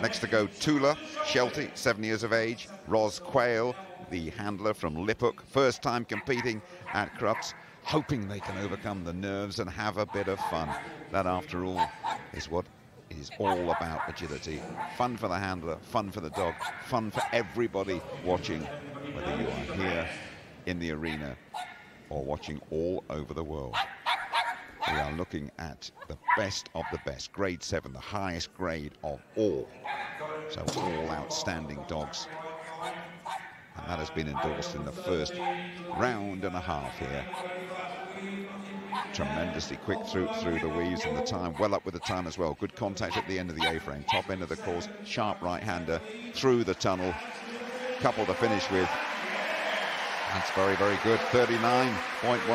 Next to go, Tula Shelty, seven years of age. Ros Quayle, the handler from Liphook, first time competing at Crufts, hoping they can overcome the nerves and have a bit of fun. That, after all, is what is all about agility. Fun for the handler, fun for the dog, fun for everybody watching, whether you are here in the arena or watching all over the world. Looking at the best of the best. Grade 7, the highest grade of all. So all outstanding dogs. And that has been endorsed in the first round and a half here. Tremendously quick through through the weaves and the time, well up with the time as well. Good contact at the end of the A-frame, top end of the course, sharp right-hander through the tunnel. Couple to finish with. That's very, very good. 39.1.